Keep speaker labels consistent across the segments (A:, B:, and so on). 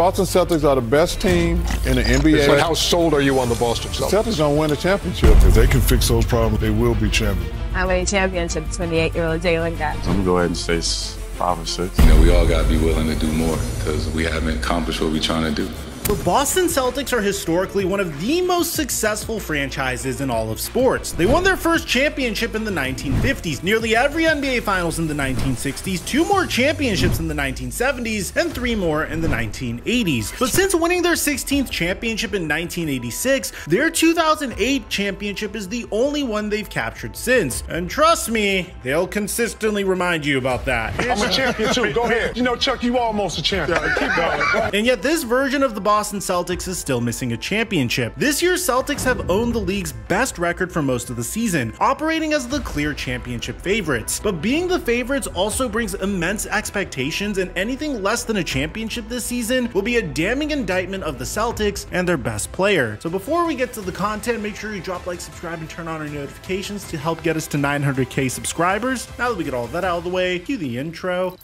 A: Boston Celtics are the best team in the NBA.
B: So how sold are you on the Boston Celtics?
A: Celtics gonna win a championship.
C: If they can fix those problems, they will be champions.
D: How many championships 28-year-old Jaylen got?
E: I'm gonna go ahead and say five or six.
F: You know, we all gotta be willing to do more because we haven't accomplished what we're trying to do.
G: The Boston Celtics are historically one of the most successful franchises in all of sports. They won their first championship in the 1950s, nearly every NBA Finals in the 1960s, two more championships in the 1970s, and three more in the 1980s. But since winning their 16th championship in 1986, their 2008 championship is the only one they've captured since. And trust me, they'll consistently remind you about that.
B: I'm a champion too. Go ahead. You know, Chuck, you almost a champion. Yeah, Keep going.
G: And yet this version of the Boston Celtics is still missing a championship. This year, Celtics have owned the league's best record for most of the season, operating as the clear championship favorites. But being the favorites also brings immense expectations, and anything less than a championship this season will be a damning indictment of the Celtics and their best player. So before we get to the content, make sure you drop like, subscribe, and turn on our notifications to help get us to 900k subscribers. Now that we get all that out of the way, cue the intro.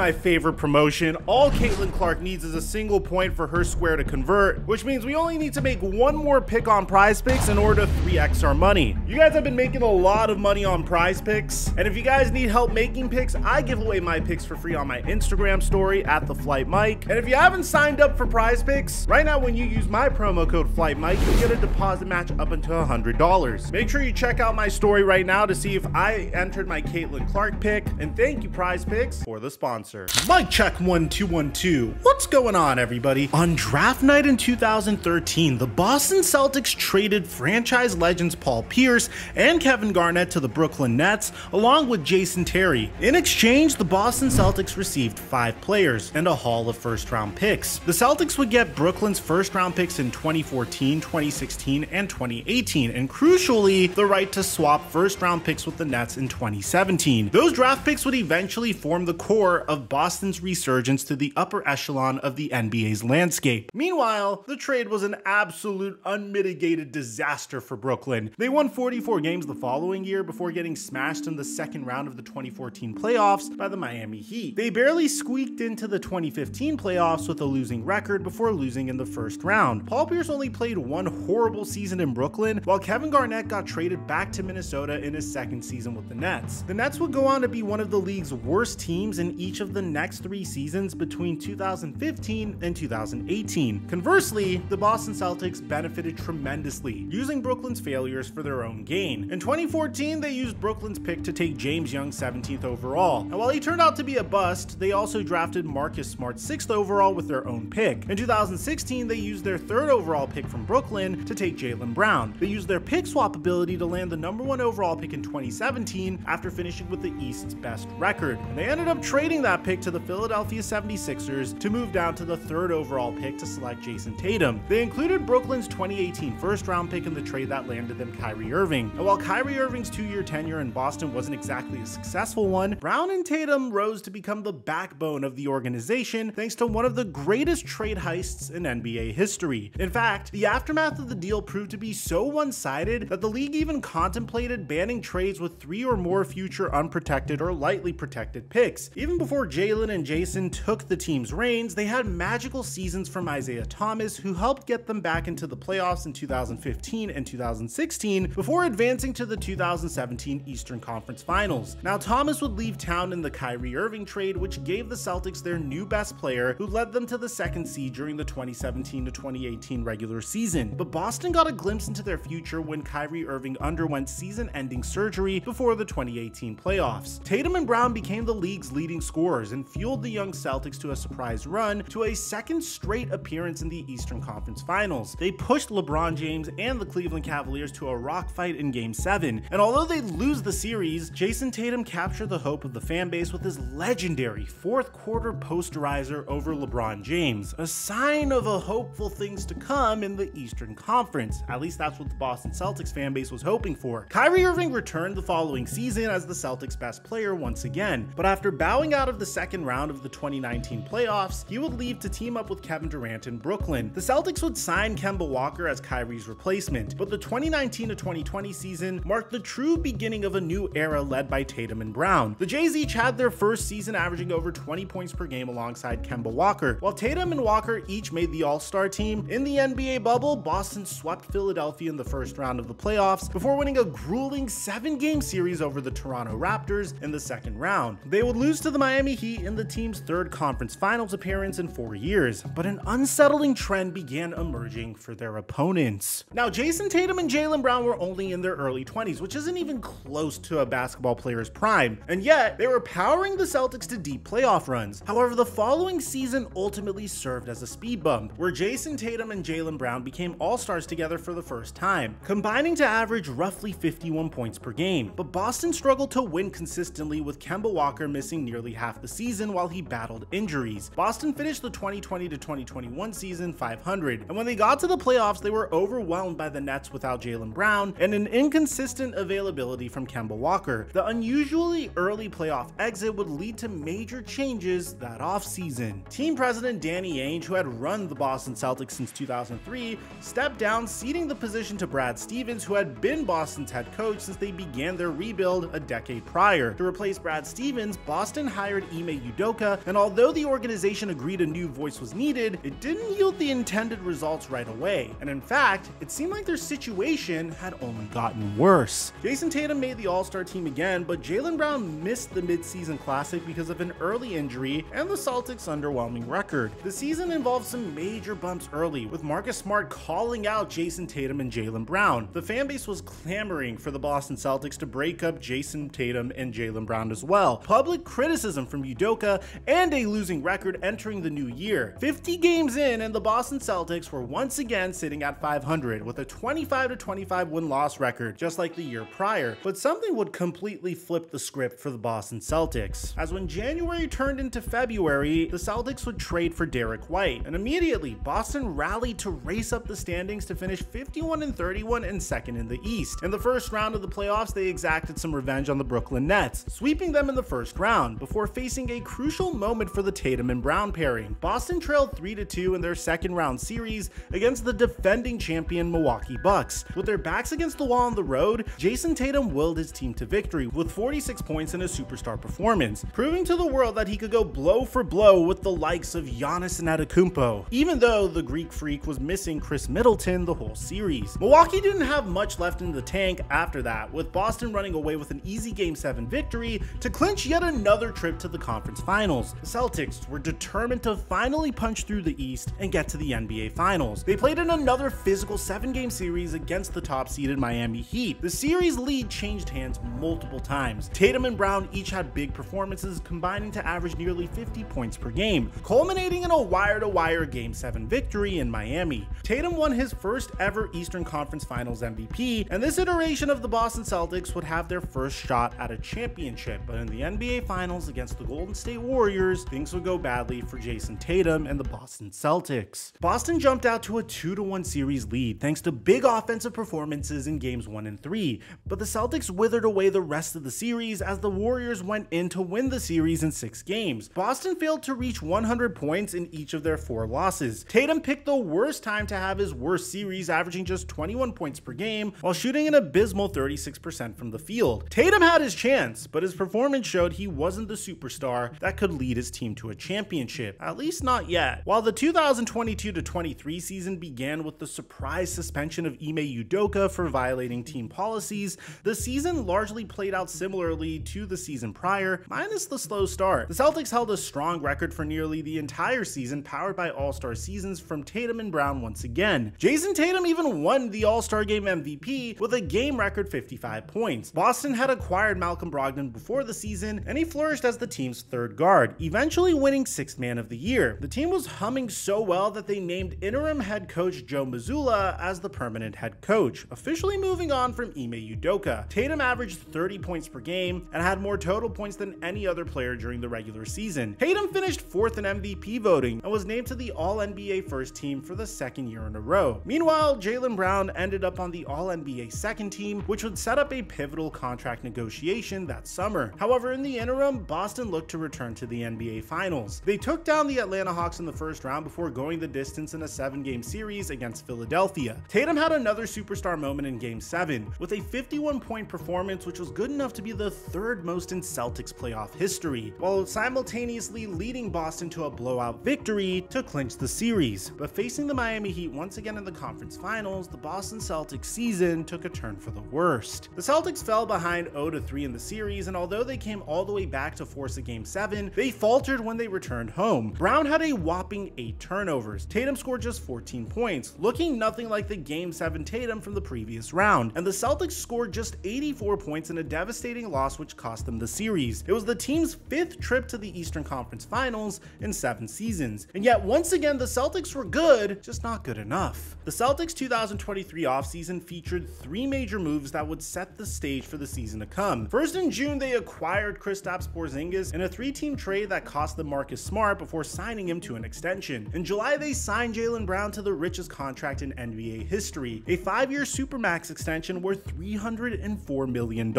G: My favorite promotion. All Caitlin Clark needs is a single point for her square to convert, which means we only need to make one more pick on PrizePicks in order to 3x our money. You guys have been making a lot of money on PrizePicks, and if you guys need help making picks, I give away my picks for free on my Instagram story at the Flight Mike. And if you haven't signed up for PrizePicks, right now when you use my promo code Flight Mike, you get a deposit match up until $100. Make sure you check out my story right now to see if I entered my Caitlin Clark pick, and thank you PrizePicks for the sponsor. Mike check 1212. What's going on, everybody? On draft night in 2013, the Boston Celtics traded franchise legends Paul Pierce and Kevin Garnett to the Brooklyn Nets, along with Jason Terry. In exchange, the Boston Celtics received five players and a haul of first round picks. The Celtics would get Brooklyn's first round picks in 2014, 2016, and 2018, and crucially, the right to swap first round picks with the Nets in 2017. Those draft picks would eventually form the core of Boston's resurgence to the upper echelon of the NBA's landscape. Meanwhile, the trade was an absolute unmitigated disaster for Brooklyn. They won 44 games the following year before getting smashed in the second round of the 2014 playoffs by the Miami Heat. They barely squeaked into the 2015 playoffs with a losing record before losing in the first round. Paul Pierce only played one horrible season in Brooklyn, while Kevin Garnett got traded back to Minnesota in his second season with the Nets. The Nets would go on to be one of the league's worst teams in each of the next three seasons between 2015 and 2018. Conversely, the Boston Celtics benefited tremendously, using Brooklyn's failures for their own gain. In 2014, they used Brooklyn's pick to take James Young 17th overall, and while he turned out to be a bust, they also drafted Marcus Smart 6th overall with their own pick. In 2016, they used their third overall pick from Brooklyn to take Jaylen Brown. They used their pick swap ability to land the number one overall pick in 2017 after finishing with the East's best record, and they ended up trading that pick to the Philadelphia 76ers to move down to the third overall pick to select Jayson Tatum. They included Brooklyn's 2018 first round pick in the trade that landed them Kyrie Irving. And while Kyrie Irving's two year tenure in Boston wasn't exactly a successful one, Brown and Tatum rose to become the backbone of the organization thanks to one of the greatest trade heists in NBA history. In fact, the aftermath of the deal proved to be so one sided that the league even contemplated banning trades with three or more future unprotected or lightly protected picks. Even before Jaylen and Jayson took the team's reins, they had magical seasons from Isaiah Thomas, who helped get them back into the playoffs in 2015 and 2016 before advancing to the 2017 Eastern Conference Finals. Now, Thomas would leave town in the Kyrie Irving trade, which gave the Celtics their new best player, who led them to the second seed during the 2017 to 2018 regular season. But Boston got a glimpse into their future when Kyrie Irving underwent season ending surgery before the 2018 playoffs. Tatum and Brown became the league's leading leading scorers and fueled the young Celtics to a surprise run to a second straight appearance in the Eastern Conference Finals. They pushed LeBron James and the Cleveland Cavaliers to a rock fight in Game 7, and although they lose the series, Jayson Tatum captured the hope of the fan base with his legendary fourth quarter posterizer over LeBron James, a sign of a hopeful things to come in the Eastern Conference. At least that's what the Boston Celtics fan base was hoping for. Kyrie Irving returned the following season as the Celtics' best player once again, but after bowing out of the second round of the 2019 playoffs, he would leave to team up with Kevin Durant in Brooklyn. The Celtics would sign Kemba Walker as Kyrie's replacement, but the 2019 to 2020 season marked the true beginning of a new era led by Tatum and Brown. The Jays each had their first season averaging over 20 points per game alongside Kemba Walker. While Tatum and Walker each made the All-Star team, in the NBA bubble, Boston swept Philadelphia in the first round of the playoffs before winning a grueling seven-game series over the Toronto Raptors in the second round. They would lose to the Miami Heat in the team's third conference finals appearance in four years, but an unsettling trend began emerging for their opponents. Now, Jayson Tatum and Jaylen Brown were only in their early 20s, which isn't even close to a basketball player's prime, and yet they were powering the Celtics to deep playoff runs. However, the following season ultimately served as a speed bump, where Jayson Tatum and Jaylen Brown became all-stars together for the first time, combining to average roughly 51 points per game. But Boston struggled to win consistently with Kemba Walker missing nearly half the season while he battled injuries. Boston finished the 2020 to 2021 season 500, and when they got to the playoffs, they were overwhelmed by the Nets without Jaylen Brown and an inconsistent availability from Kemba Walker. The unusually early playoff exit would lead to major changes that offseason. Team president Danny Ainge, who had run the Boston Celtics since 2003, stepped down, ceding the position to Brad Stevens, who had been Boston's head coach since they began their rebuild a decade prior. To replace Brad Stevens, Boston hired Ime Udoka, and although the organization agreed a new voice was needed, it didn't yield the intended results right away. And in fact, it seemed like their situation had only gotten worse. Jayson Tatum made the All-Star team again, but Jaylen Brown missed the midseason classic because of an early injury and the Celtics' underwhelming record. The season involved some major bumps early, with Marcus Smart calling out Jayson Tatum and Jaylen Brown. The fan base was clamoring for the Boston Celtics to break up Jayson Tatum and Jaylen Brown as well. Public criticism from Udoka and a losing record entering the new year. 50 games in, and the Boston Celtics were once again sitting at 500 with a 25 25 win-loss record, just like the year prior. But something would completely flip the script for the Boston Celtics, as when January turned into February, the Celtics would trade for Derrick White, and immediately Boston rallied to race up the standings to finish 51 and 31 and second in the East. In the first round of the playoffs, they exacted some revenge on the Brooklyn Nets, sweeping them in the first round before facing a crucial moment for the Tatum and Brown pairing. Boston trailed 3-2 in their second round series against the defending champion Milwaukee Bucks. With their backs against the wall on the road, Jayson Tatum willed his team to victory with 46 points in a superstar performance, proving to the world that he could go blow for blow with the likes of Giannis and Antetokounmpo, even though the Greek freak was missing Khris Middleton the whole series. Milwaukee didn't have much left in the tank after that, with Boston running away with an easy Game 7 victory to clinch yet another trip to the conference finals. The Celtics were determined to finally punch through the East and get to the NBA Finals. They played in another physical 7-game series against the top-seeded Miami Heat. The series lead changed hands multiple times. Tatum and Brown each had big performances, combining to average nearly 50 points per game, culminating in a wire-to-wire Game 7 victory in Miami. Tatum won his first ever Eastern Conference Finals MVP, and this iteration of the Boston Celtics would have their first shot at a championship, but in the NBA Finals against the Golden State Warriors, things would go badly for Jayson Tatum and the Boston Celtics. Boston jumped out to a 2-1 series lead thanks to big offensive performances in games 1 and 3, but the Celtics withered away the rest of the series as the Warriors went in to win the series in 6 games. Boston failed to reach 100 points in each of their 4 losses. Tatum picked the worst time to have his worst series, averaging just 21 points per game while shooting an abysmal 36% from the field. Tatum had his chance, but his performance showed he wasn't the superstar that could lead his team to a championship, at least not yet. While the 2022-23 season began with the surprise suspension of Ime Udoka for violating team policies, the season largely played out similarly to the season prior, minus the slow start. The Celtics held a strong record for nearly the entire season, powered by All-Star seasons from Tatum and Brown once again. Jayson Tatum even won the All-Star Game MVP with a game record 55 points. Boston had acquired Malcolm Brogdon before the season, and he flourished as the team's third guard, eventually winning Sixth Man of the Year. The team was humming so well that they named interim head coach Joe Mazzulla as the permanent head coach, officially moving on from Ime Udoka. Tatum averaged 30 points per game and had more total points than any other player during the regular season. Tatum finished fourth in MVP voting and was named to the All NBA first team for the second year in a row. Meanwhile, Jaylen Brown ended up on the All NBA second team, which would set up a pivotal contract negotiation that summer. However, in the interim, Boston looked to return to the NBA Finals. They took down the Atlanta Hawks in the first round before going the distance in a seven game series against Philadelphia. Tatum had another superstar moment in Game 7 with a 51 point performance, which was good enough to be the third most in Celtics playoff history, while simultaneously leading Boston to a blowout victory to clinch the series. But facing the Miami Heat once again in the conference finals, the Boston Celtics season took a turn for the worst. The Celtics fell behind 0 3 in the series, and although they came all the way back to force a game 7, they faltered when they returned home. Brown had a whopping 8 turnovers. Tatum scored just 14 points, looking nothing like the game 7 Tatum from the previous round. And the Celtics scored just 84 points in a devastating loss which cost them the series. It was the team's fifth trip to the Eastern Conference Finals in 7 seasons. And yet once again the Celtics were good, just not good enough. The Celtics 2023 offseason featured three major moves that would set the stage for the season to come. First in June, they acquired Kristaps Porzingis in a three-team trade that cost them Marcus Smart before signing him to an extension. In July, they signed Jaylen Brown to the richest contract in NBA history, a five-year supermax extension worth $304 million,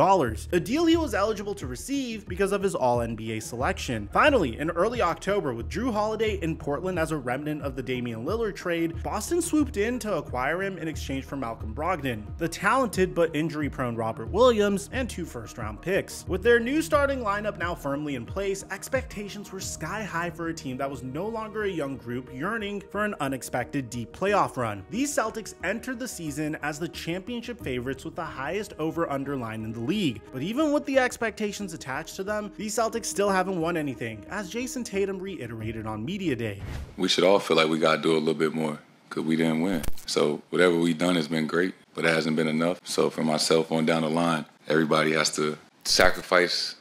G: a deal he was eligible to receive because of his All-NBA selection. Finally, in early October, with Jrue Holiday in Portland as a remnant of the Damian Lillard trade, Boston swooped in to acquire him in exchange for Malcolm Brogdon, the talented but injury-prone Robert Williams, and two first-round picks. With their new starting lineup now firmly in place, expectations were sky high for a team that was no longer a young group yearning for an unexpected deep playoff run. These Celtics entered the season as the championship favorites with the highest over-under line in the league. But even with the expectations attached to them, these Celtics still haven't won anything, as Jayson Tatum reiterated on Media Day.
F: We should all feel like we got to do a little bit more because we didn't win. So whatever we've done has been great, but it hasn't been enough. So for myself on down the line, everybody has to sacrifice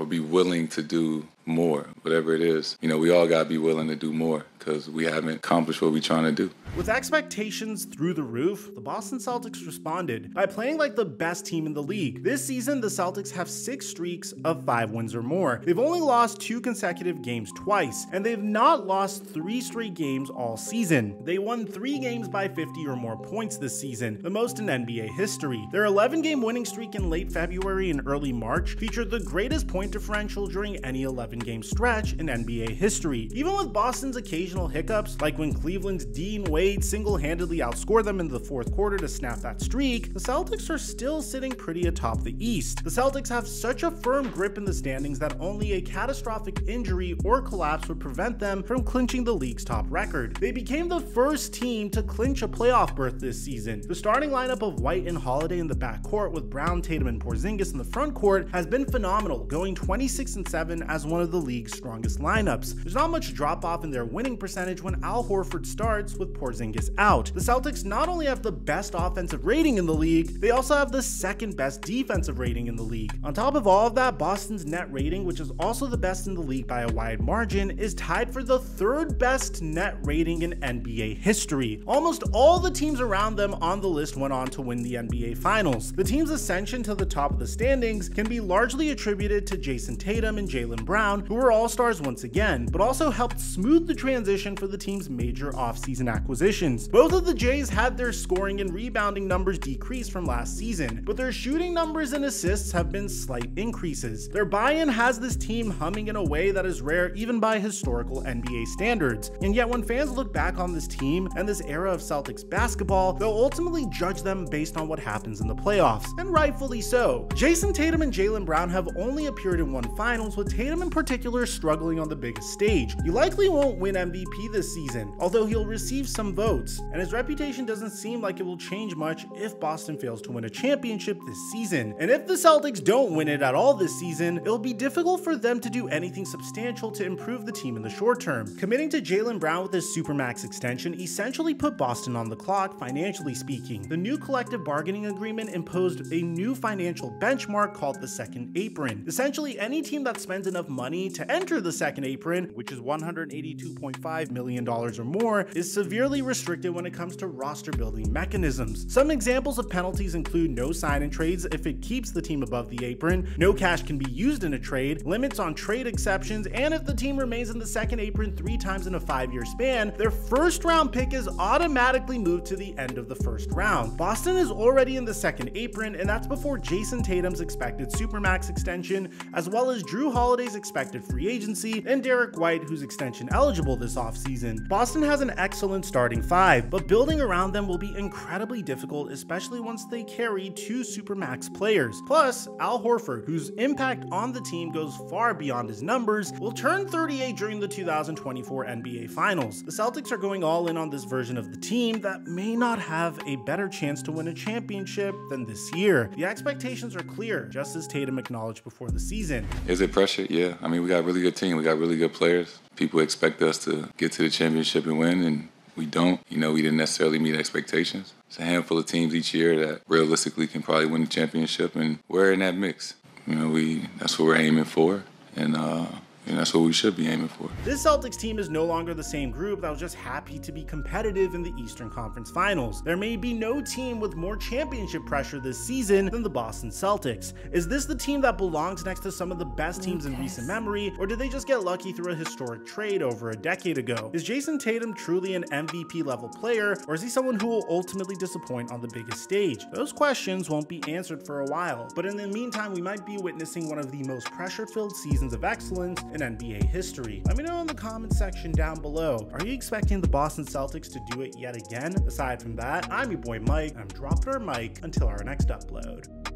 F: or be willing to do more, whatever it is. You know, we all got to be willing to do more because we haven't accomplished what we're trying to do.
G: With expectations through the roof, the Boston Celtics responded by playing like the best team in the league. This season, the Celtics have six streaks of five wins or more. They've only lost two consecutive games twice, and they've not lost three straight games all season. They won three games by 50 or more points this season, the most in NBA history. Their 11 game winning streak in late February and early March featured the greatest point differential during any 11 game stretch in NBA history. Even with Boston's occasional hiccups, like when Cleveland's Dean Wade single-handedly outscored them in the fourth quarter to snap that streak, the Celtics are still sitting pretty atop the East. The Celtics have such a firm grip in the standings that only a catastrophic injury or collapse would prevent them from clinching the league's top record. They became the first team to clinch a playoff berth this season. The starting lineup of White and Holiday in the backcourt with Brown, Tatum, and Porzingis in the front court has been phenomenal, going 26 and 7 as one of the league's strongest lineups. There's not much drop off in their winning percentage when Al Horford starts with Porzingis out. The Celtics not only have the best offensive rating in the league, they also have the second best defensive rating in the league. On top of all of that, Boston's net rating, which is also the best in the league by a wide margin, is tied for the third best net rating in NBA history. Almost all the teams around them on the list went on to win the NBA Finals. The team's ascension to the top of the standings can be largely attributed to Jayson Tatum and Jaylen Brown, who were all-stars once again, but also helped smooth the transition for the team's major offseason acquisitions. Both of the Jays had their scoring and rebounding numbers decrease from last season, but their shooting numbers and assists have been slight increases. Their buy-in has this team humming in a way that is rare even by historical NBA standards. And yet when fans look back on this team and this era of Celtics basketball, they'll ultimately judge them based on what happens in the playoffs, and rightfully so. Jayson Tatum and Jaylen Brown have only appeared in one finals, with Tatum and particular struggling on the biggest stage. He likely won't win MVP this season, although he'll receive some votes, and his reputation doesn't seem like it will change much if Boston fails to win a championship this season. And if the Celtics don't win it at all this season, it'll be difficult for them to do anything substantial to improve the team in the short term. Committing to Jaylen Brown with his Supermax extension essentially put Boston on the clock financially speaking. The new collective bargaining agreement imposed a new financial benchmark called the second apron. Essentially, any team that spends enough money to enter the second apron, which is $182.5 million or more, is severely restricted when it comes to roster building mechanisms. Some examples of penalties include no sign in trades if it keeps the team above the apron, no cash can be used in a trade, limits on trade exceptions, and if the team remains in the second apron three times in a five year span, their first round pick is automatically moved to the end of the first round. Boston is already in the second apron, and that's before Jayson Tatum's expected Supermax extension, as well as Jrue Holiday's expected free agency, and Derrick White, who's extension eligible this offseason. Boston has an excellent starting five, but building around them will be incredibly difficult, especially once they carry two Supermax players. Plus, Al Horford, whose impact on the team goes far beyond his numbers, will turn 38 during the 2024 NBA Finals. The Celtics are going all in on this version of the team that may not have a better chance to win a championship than this year. The expectations are clear, just as Tatum acknowledged before the season.
F: Is it pressure? Yeah. I mean, we got a really good team. We got really good players. People expect us to get to the championship and win, and we don't. You know, we didn't necessarily meet expectations. It's a handful of teams each year that realistically can probably win the championship, and we're in that mix. You know, we that's what we're aiming for, and uh, and that's what we should be aiming for.
G: This Celtics team is no longer the same group that was just happy to be competitive in the Eastern Conference Finals. There may be no team with more championship pressure this season than the Boston Celtics. Is this the team that belongs next to some of the best teams in recent memory, or did they just get lucky through a historic trade over a decade ago? Is Jayson Tatum truly an MVP level player, or is he someone who will ultimately disappoint on the biggest stage? Those questions won't be answered for a while, but in the meantime, we might be witnessing one of the most pressure filled seasons of excellence NBA history. Let me know in the comment section down below. Are you expecting the Boston Celtics to do it yet again? Aside from that, I'm your boy Mike. I'm dropping our mic until our next upload.